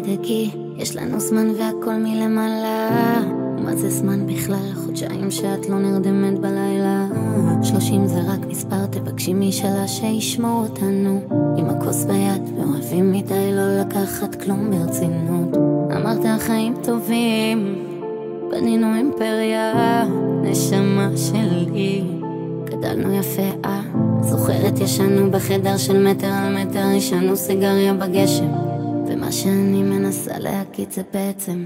תדאגי, יש לנו זמן והכל מלמעלה. מה זה זמן בכלל? חודשיים שאת לא נרדמת בלילה. שלושים זה רק מספר, תבקשי משלה שישמור אותנו. עם הכוס ביד, ואוהבים מדי לא לקחת כלום ברצינות. אמרת החיים טובים, בנינו אימפריה, נשמה שלי. גדלנו יפה, אה? זוכרת ישנו בחדר של מטר על מטר, עישנו סיגריה בגשם. שאני מנסה להגיד זה בעצם.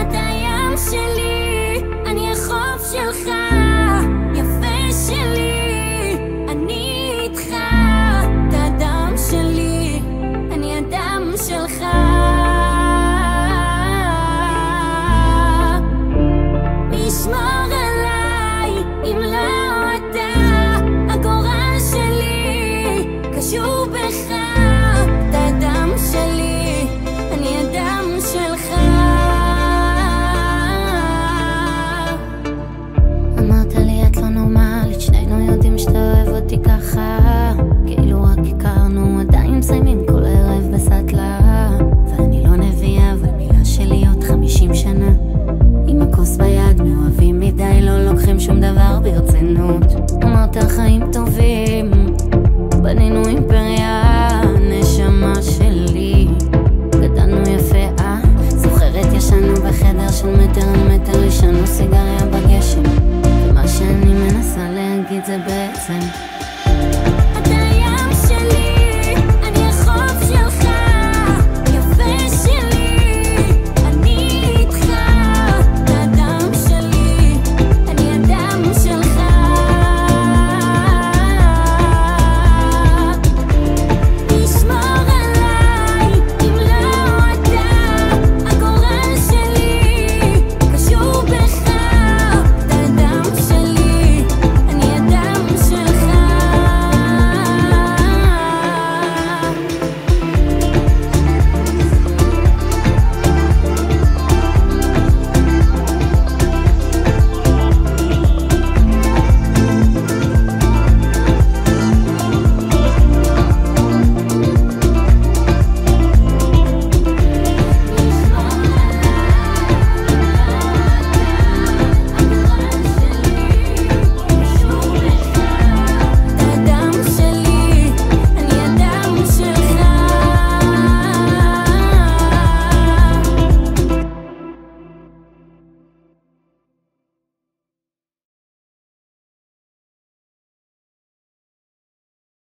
אתה הים שלי, אני החוף שלך את לא נורמלית, שנינו יודעים שאתה אוהב אותי ככה. כאילו רק הכרנו, עדיין מסיימים כל ערב בסטלה. ואני לא נביאה, ומילה שלי עוד חמישים שנה. עם הכוס ביד, מאוהבים מדי, לא לוקחים שום דבר ברצינות. אמרת חיים טובים, it's a bad time.